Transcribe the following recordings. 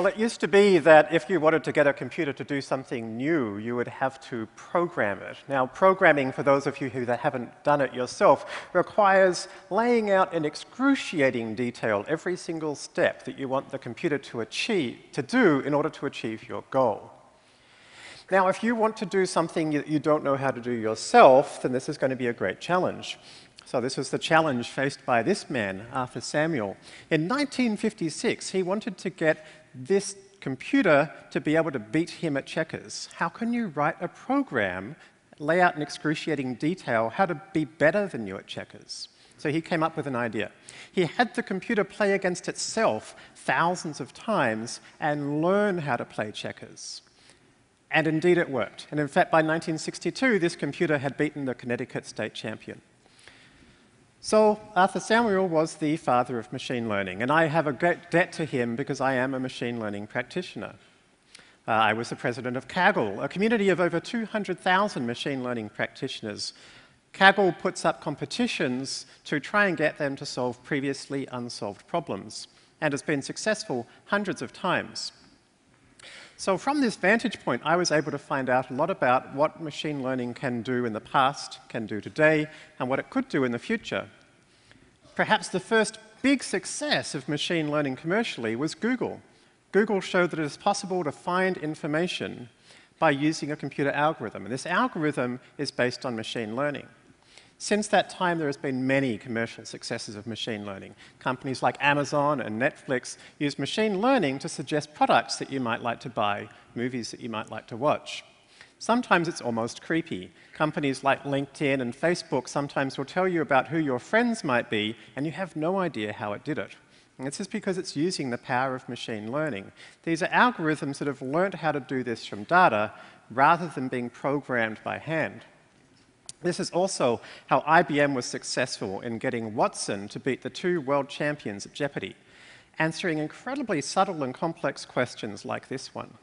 Well, it used to be that if you wanted to get a computer to do something new, you would have to program it. Now, programming, for those of you who haven't done it yourself, requires laying out in excruciating detail every single step that you want the computer to achieve, to do in order to achieve your goal. Now, if you want to do something that you don't know how to do yourself, then this is going to be a great challenge. So this was the challenge faced by this man, Arthur Samuel. In 1956, he wanted to get this computer to be able to beat him at checkers. How can you write a program, lay out in excruciating detail how to be better than you at checkers? So he came up with an idea. He had the computer play against itself thousands of times and learn how to play checkers. And indeed it worked. And in fact, by 1962, this computer had beaten the Connecticut state champion. So Arthur Samuel was the father of machine learning, and I have a great debt to him because I am a machine learning practitioner. Uh, I was the president of Kaggle, a community of over 200,000 machine learning practitioners. Kaggle puts up competitions to try and get them to solve previously unsolved problems, and has been successful hundreds of times. So from this vantage point, I was able to find out a lot about what machine learning can do in the past, can do today, and what it could do in the future. Perhaps the first big success of machine learning commercially was Google. Google showed that it is possible to find information by using a computer algorithm, and this algorithm is based on machine learning. Since that time, there has been many commercial successes of machine learning. Companies like Amazon and Netflix use machine learning to suggest products that you might like to buy, movies that you might like to watch. Sometimes it's almost creepy. Companies like LinkedIn and Facebook sometimes will tell you about who your friends might be, and you have no idea how it did it. And this is because it's using the power of machine learning. These are algorithms that have learned how to do this from data rather than being programmed by hand. This is also how IBM was successful in getting Watson to beat the two world champions at Jeopardy, answering incredibly subtle and complex questions like this one.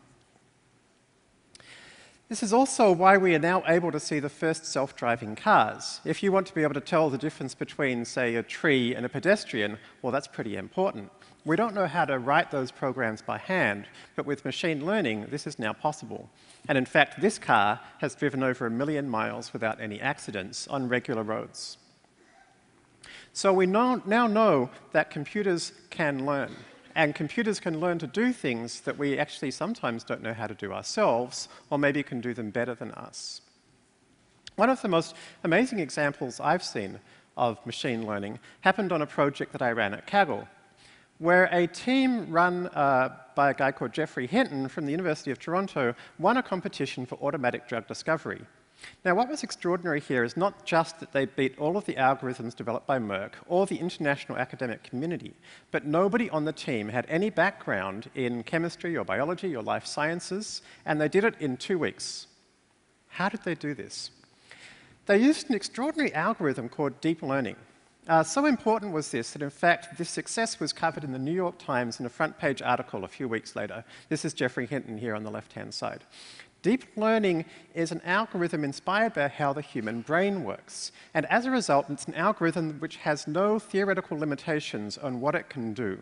This is also why we are now able to see the first self-driving cars. If you want to be able to tell the difference between, say, a tree and a pedestrian, well, that's pretty important. We don't know how to write those programs by hand, but with machine learning, this is now possible. And in fact, this car has driven over a million miles without any accidents on regular roads. So we now know that computers can learn. And computers can learn to do things that we actually sometimes don't know how to do ourselves, or maybe can do them better than us. One of the most amazing examples I've seen of machine learning happened on a project that I ran at Kaggle, where a team run uh, by a guy called Geoffrey Hinton from the University of Toronto won a competition for automatic drug discovery. Now, what was extraordinary here is not just that they beat all of the algorithms developed by Merck or the international academic community, but nobody on the team had any background in chemistry or biology or life sciences, and they did it in two weeks. How did they do this? They used an extraordinary algorithm called deep learning. Uh, so important was this that, in fact, this success was covered in the New York Times in a front page article a few weeks later. This is Geoffrey Hinton here on the left-hand side. Deep learning is an algorithm inspired by how the human brain works. And as a result, it's an algorithm which has no theoretical limitations on what it can do.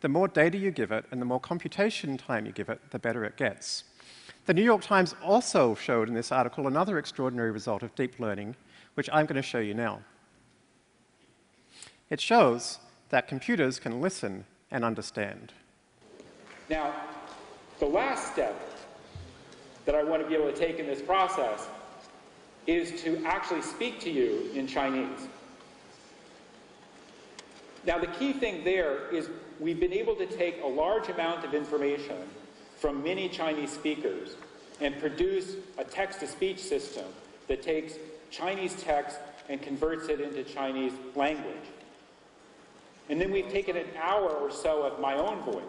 The more data you give it and the more computation time you give it, the better it gets. The New York Times also showed in this article another extraordinary result of deep learning, which I'm going to show you now. It shows that computers can listen and understand. Now, the last step that I want to be able to take in this process is to actually speak to you in Chinese. Now, the key thing there is we've been able to take a large amount of information from many Chinese speakers and produce a text-to-speech system that takes Chinese text and converts it into Chinese language. And then we've taken an hour or so of my own voice,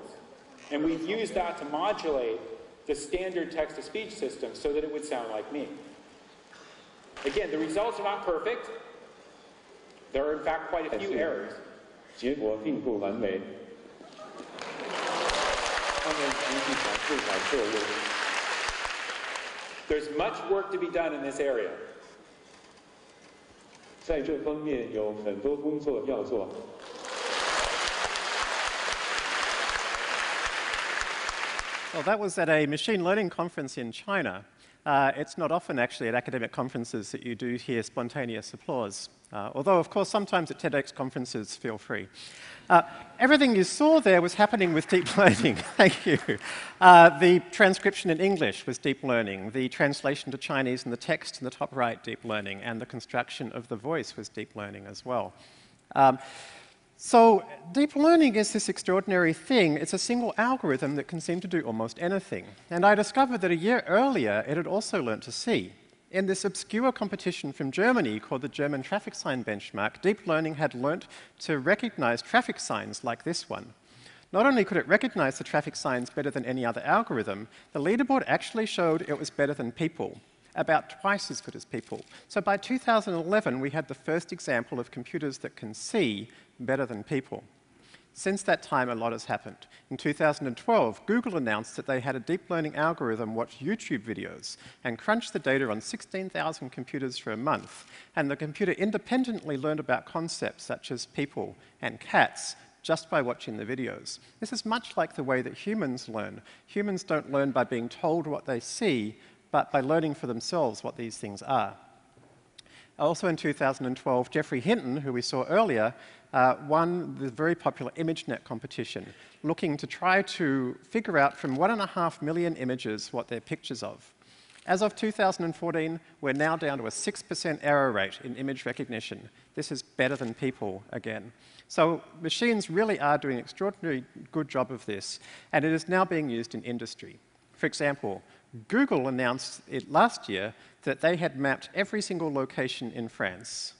and we've used that to modulate the standard text-to-speech system so that it would sound like me. Again, the results are not perfect. There are, in fact, quite a few errors. There's much work to be done in this area. 在这方面有很多工作要做。 Well, that was at a machine learning conference in China. Uh, it's not often, actually, at academic conferences that you do hear spontaneous applause. Uh, although, of course, sometimes at TEDx conferences, feel free. Uh, everything you saw there was happening with deep learning. Thank you. Uh, the transcription in English was deep learning. The translation to Chinese and the text in the top right, deep learning. And the construction of the voice was deep learning as well. Um, so deep learning is this extraordinary thing. It's a single algorithm that can seem to do almost anything. And I discovered that a year earlier, it had also learned to see. In this obscure competition from Germany called the German Traffic Sign Benchmark, deep learning had learnt to recognize traffic signs like this one. Not only could it recognize the traffic signs better than any other algorithm, the leaderboard actually showed it was better than people, about twice as good as people. So by 2011, we had the first example of computers that can see better than people. Since that time, a lot has happened. In 2012, Google announced that they had a deep learning algorithm watch YouTube videos and crunch the data on 16,000 computers for a month. And the computer independently learned about concepts such as people and cats just by watching the videos. This is much like the way that humans learn. Humans don't learn by being told what they see, but by learning for themselves what these things are. Also in 2012, Geoffrey Hinton, who we saw earlier, uh, won the very popular ImageNet competition, looking to try to figure out from one and a half million images what they're pictures of. As of 2014, we're now down to a 6% error rate in image recognition. This is better than people again. So machines really are doing an extraordinarily good job of this, and it is now being used in industry. For example, Google announced it last year that they had mapped every single location in France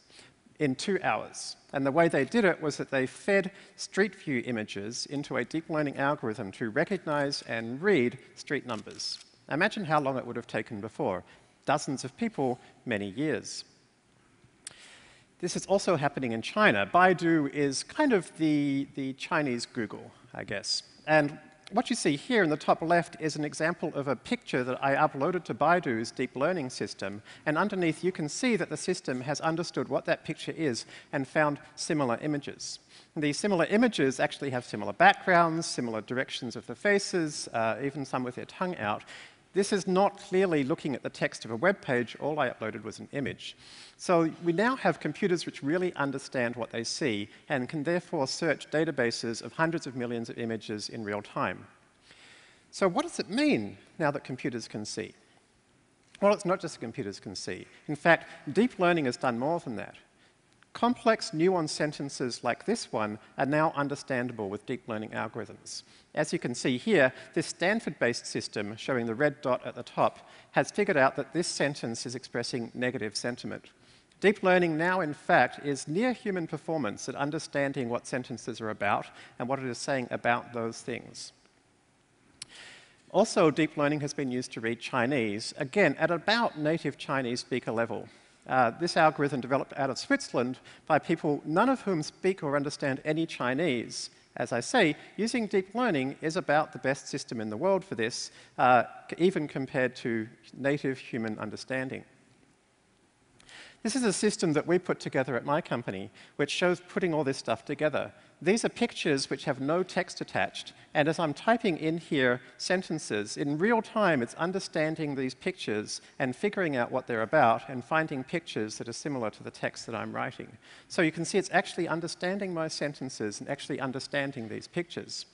in two hours. And the way they did it was that they fed street view images into a deep learning algorithm to recognize and read street numbers. Imagine how long it would have taken before. Dozens of people, many years. This is also happening in China. Baidu is kind of the, the Chinese Google, I guess. And what you see here in the top left is an example of a picture that I uploaded to Baidu's deep learning system. And underneath, you can see that the system has understood what that picture is and found similar images. These similar images actually have similar backgrounds, similar directions of the faces, uh, even some with their tongue out. This is not clearly looking at the text of a web page. All I uploaded was an image. So we now have computers which really understand what they see and can therefore search databases of hundreds of millions of images in real time. So what does it mean now that computers can see? Well, it's not just that computers can see. In fact, deep learning has done more than that. Complex, nuanced sentences like this one are now understandable with deep learning algorithms. As you can see here, this Stanford-based system, showing the red dot at the top, has figured out that this sentence is expressing negative sentiment. Deep learning now, in fact, is near human performance at understanding what sentences are about and what it is saying about those things. Also, deep learning has been used to read Chinese, again, at about native Chinese speaker level. Uh, this algorithm developed out of Switzerland by people, none of whom speak or understand any Chinese. As I say, using deep learning is about the best system in the world for this, uh, even compared to native human understanding. This is a system that we put together at my company, which shows putting all this stuff together. These are pictures which have no text attached, and as I'm typing in here sentences, in real time it's understanding these pictures and figuring out what they're about and finding pictures that are similar to the text that I'm writing. So you can see it's actually understanding my sentences and actually understanding these pictures.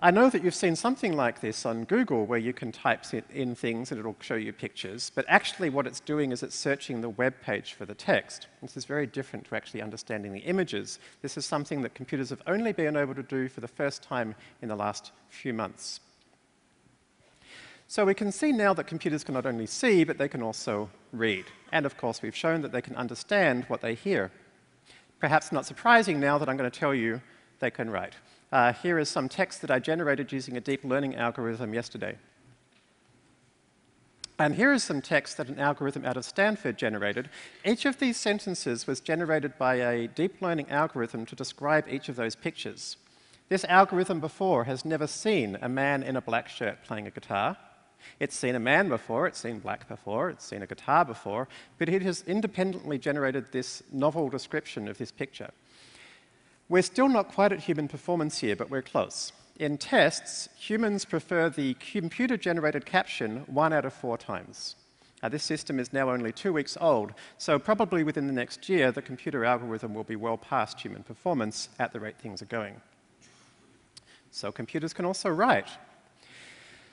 I know that you've seen something like this on Google where you can type in things and it'll show you pictures, but actually what it's doing is it's searching the web page for the text. This is very different to actually understanding the images. This is something that computers have only been able to do for the first time in the last few months. So we can see now that computers can not only see, but they can also read. And of course, we've shown that they can understand what they hear. Perhaps not surprising now that I'm going to tell you they can write. Uh, here is some text that I generated using a deep learning algorithm yesterday. And here is some text that an algorithm out of Stanford generated. Each of these sentences was generated by a deep learning algorithm to describe each of those pictures. This algorithm before has never seen a man in a black shirt playing a guitar. It's seen a man before, it's seen black before, it's seen a guitar before, but it has independently generated this novel description of this picture. We're still not quite at human performance here, but we're close. in tests, humans prefer the computer-generated caption one out of four times. Uh, this system is now only two weeks old, so probably within the next year, the computer algorithm will be well past human performance at the rate things are going. So computers can also write.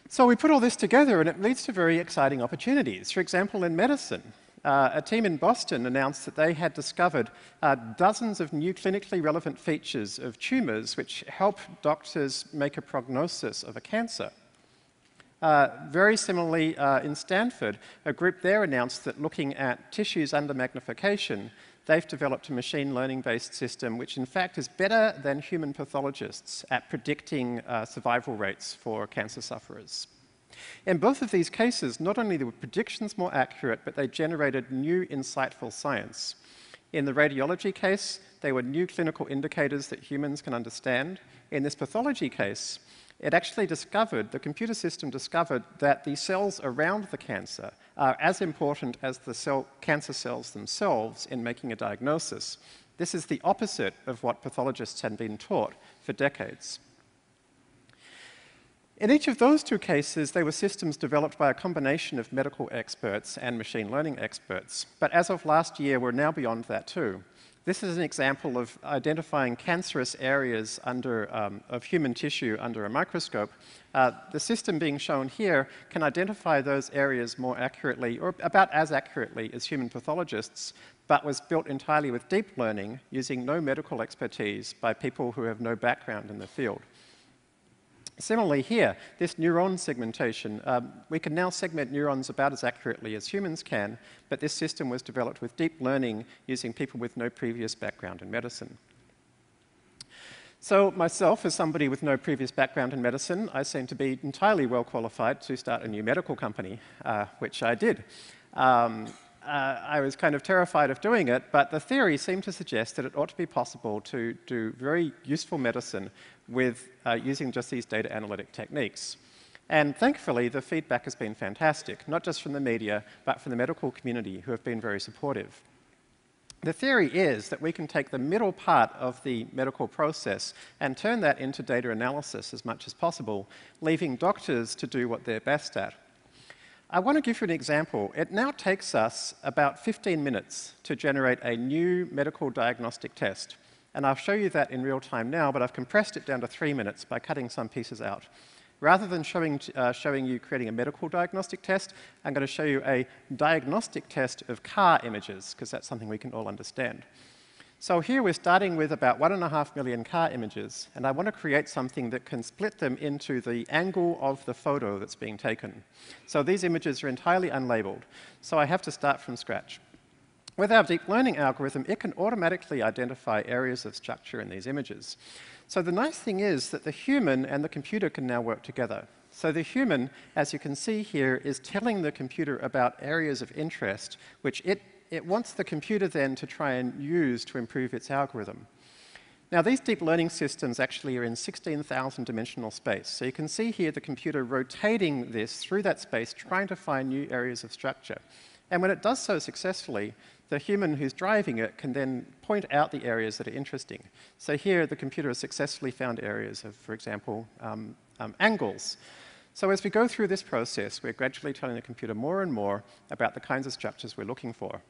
So we put all this together, and it leads to very exciting opportunities. For example, in medicine, uh, a team in Boston announced that they had discovered uh, dozens of new clinically relevant features of tumors which help doctors make a prognosis of a cancer. Uh, very similarly, uh, in Stanford, a group there announced that looking at tissues under magnification, they've developed a machine learning-based system which in fact is better than human pathologists at predicting uh, survival rates for cancer sufferers. In both of these cases, not only were predictions more accurate, but they generated new insightful science. In the radiology case, they were new clinical indicators that humans can understand. In this pathology case, it actually discovered, the computer system discovered that the cells around the cancer are as important as the cell, cancer cells themselves in making a diagnosis. This is the opposite of what pathologists had been taught for decades. In each of those two cases, they were systems developed by a combination of medical experts and machine learning experts. But as of last year, we're now beyond that too. This is an example of identifying cancerous areas under, um, of human tissue under a microscope. Uh, the system being shown here can identify those areas more accurately, or about as accurately as human pathologists, but was built entirely with deep learning using no medical expertise by people who have no background in the field. Similarly here, this neuron segmentation, um, we can now segment neurons about as accurately as humans can, but this system was developed with deep learning using people with no previous background in medicine. So myself, as somebody with no previous background in medicine, I seem to be entirely well qualified to start a new medical company, uh, which I did. Um, uh, I was kind of terrified of doing it, but the theory seemed to suggest that it ought to be possible to do very useful medicine with uh, using just these data analytic techniques. And thankfully, the feedback has been fantastic, not just from the media, but from the medical community who have been very supportive. The theory is that we can take the middle part of the medical process and turn that into data analysis as much as possible, leaving doctors to do what they're best at. I want to give you an example. It now takes us about 15 minutes to generate a new medical diagnostic test. And I'll show you that in real time now, but I've compressed it down to three minutes by cutting some pieces out. Rather than showing, uh, showing you creating a medical diagnostic test, I'm going to show you a diagnostic test of car images, because that's something we can all understand. So here we're starting with about one and a half million car images, and I want to create something that can split them into the angle of the photo that's being taken. So these images are entirely unlabeled, so I have to start from scratch. With our deep learning algorithm, it can automatically identify areas of structure in these images. So the nice thing is that the human and the computer can now work together. So the human, as you can see here, is telling the computer about areas of interest, which it, it wants the computer then to try and use to improve its algorithm. Now, these deep learning systems actually are in 16,000 dimensional space. So you can see here the computer rotating this through that space, trying to find new areas of structure. And when it does so successfully, the human who's driving it can then point out the areas that are interesting. So here, the computer has successfully found areas of, for example, um, um, angles. So as we go through this process, we're gradually telling the computer more and more about the kinds of structures we're looking for.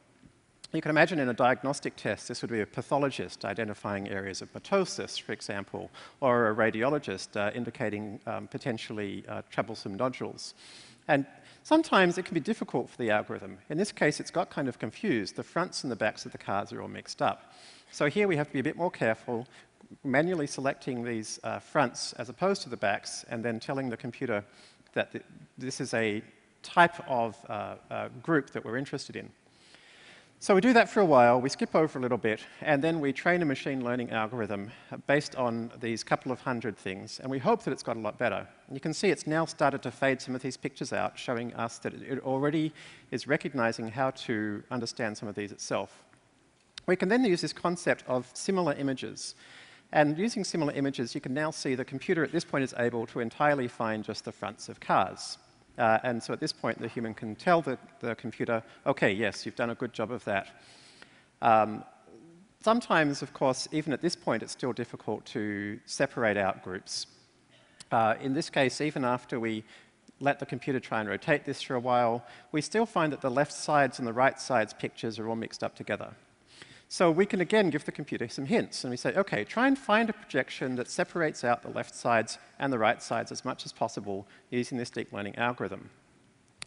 You can imagine in a diagnostic test, this would be a pathologist identifying areas of mitosis, for example, or a radiologist uh, indicating um, potentially uh, troublesome nodules. And Sometimes it can be difficult for the algorithm. In this case, it's got kind of confused. The fronts and the backs of the cars are all mixed up. So here we have to be a bit more careful, manually selecting these uh, fronts as opposed to the backs, and then telling the computer that th this is a type of uh, uh, group that we're interested in. So we do that for a while, we skip over a little bit, and then we train a machine learning algorithm based on these couple of hundred things, and we hope that it's got a lot better. And you can see it's now started to fade some of these pictures out, showing us that it already is recognizing how to understand some of these itself. We can then use this concept of similar images. And using similar images, you can now see the computer at this point is able to entirely find just the fronts of cars. Uh, and so at this point, the human can tell the, the computer, okay, yes, you've done a good job of that. Um, sometimes, of course, even at this point, it's still difficult to separate out groups. Uh, in this case, even after we let the computer try and rotate this for a while, we still find that the left sides and the right sides pictures are all mixed up together. So we can again give the computer some hints, and we say, okay, try and find a projection that separates out the left sides and the right sides as much as possible using this deep learning algorithm.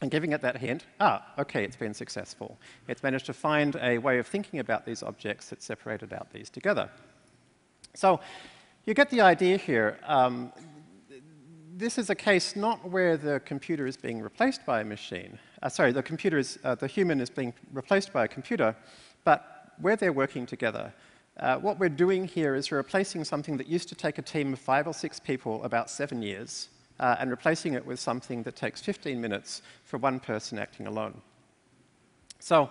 And giving it that hint, ah, okay, it's been successful. It's managed to find a way of thinking about these objects that separated out these together. So you get the idea here. Um, this is a case not where the computer is being replaced by a machine. Uh, sorry, the computer is, uh, the human is being replaced by a computer, but where they're working together. Uh, what we're doing here is replacing something that used to take a team of five or six people about seven years, uh, and replacing it with something that takes 15 minutes for one person acting alone. So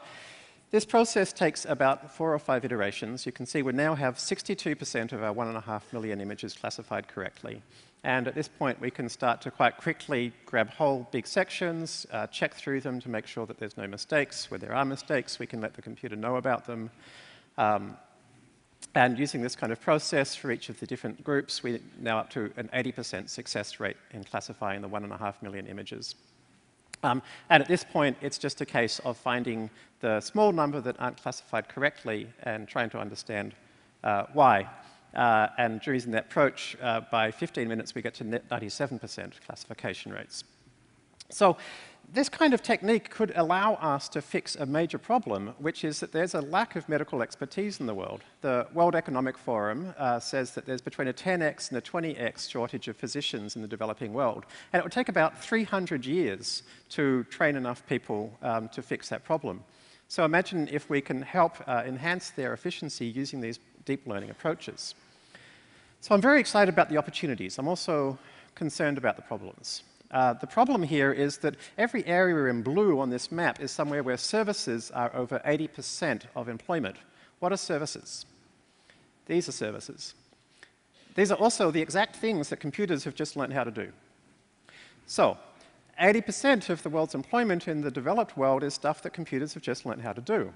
this process takes about four or five iterations. You can see we now have 62% of our one and a half million images classified correctly. And at this point, we can start to quite quickly grab whole big sections, uh, check through them to make sure that there's no mistakes. Where there are mistakes, we can let the computer know about them. Um, and using this kind of process for each of the different groups, we're now up to an 80% success rate in classifying the one and a half million images. Um, and at this point, it's just a case of finding the small number that aren't classified correctly and trying to understand uh, why. Uh, and using that approach, uh, by 15 minutes, we get to 97% classification rates. So this kind of technique could allow us to fix a major problem, which is that there's a lack of medical expertise in the world. The World Economic Forum uh, says that there's between a 10x and a 20x shortage of physicians in the developing world. And it would take about 300 years to train enough people um, to fix that problem. So imagine if we can help uh, enhance their efficiency using these deep learning approaches. So I'm very excited about the opportunities. I'm also concerned about the problems. Uh, the problem here is that every area in blue on this map is somewhere where services are over 80% of employment. What are services? These are services. These are also the exact things that computers have just learned how to do. So, 80% of the world's employment in the developed world is stuff that computers have just learned how to do.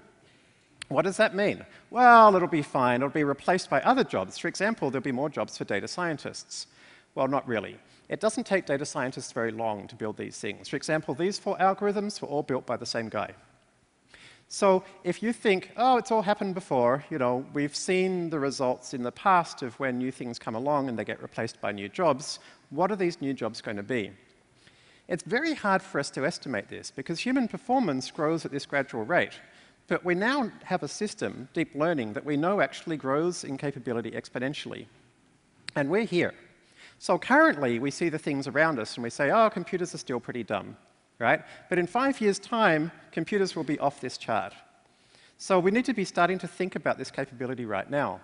What does that mean? Well, it'll be fine. It'll be replaced by other jobs. For example, there'll be more jobs for data scientists. Well, not really. It doesn't take data scientists very long to build these things. For example, these four algorithms were all built by the same guy. So if you think, oh, it's all happened before, you know, we've seen the results in the past of when new things come along and they get replaced by new jobs, what are these new jobs going to be? It's very hard for us to estimate this because human performance grows at this gradual rate. But we now have a system, deep learning, that we know actually grows in capability exponentially. And we're here. So currently, we see the things around us and we say, oh, computers are still pretty dumb, right? But in five years' time, computers will be off this chart. So we need to be starting to think about this capability right now.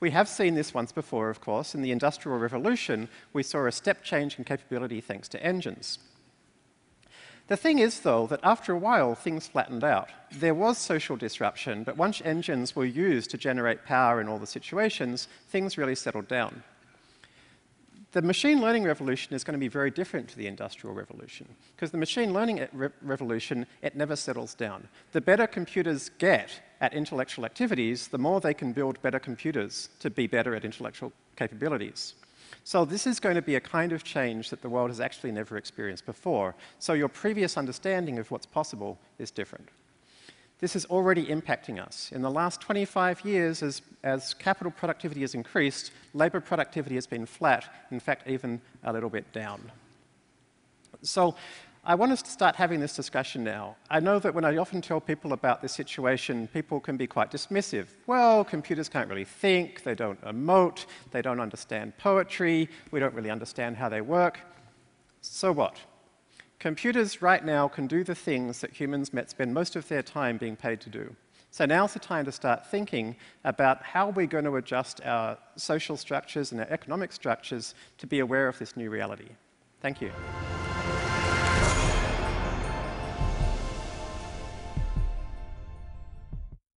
We have seen this once before, of course. In the Industrial Revolution, we saw a step change in capability thanks to engines. The thing is, though, that after a while, things flattened out. There was social disruption, but once engines were used to generate power in all the situations, things really settled down. The machine learning revolution is going to be very different to the industrial revolution because the machine learning eh, re revolution, it never settles down. The better computers get at intellectual activities, the more they can build better computers to be better at intellectual capabilities. So this is going to be a kind of change that the world has actually never experienced before. So your previous understanding of what's possible is different. This is already impacting us. In the last 25 years, as, as capital productivity has increased, labor productivity has been flat, in fact, even a little bit down. So I want us to start having this discussion now. I know that when I often tell people about this situation, people can be quite dismissive. Well, computers can't really think, they don't emote, they don't understand poetry, we don't really understand how they work. So what? Computers right now can do the things that humans spend most of their time being paid to do. So now's the time to start thinking about how we're going to adjust our social structures and our economic structures to be aware of this new reality. Thank you.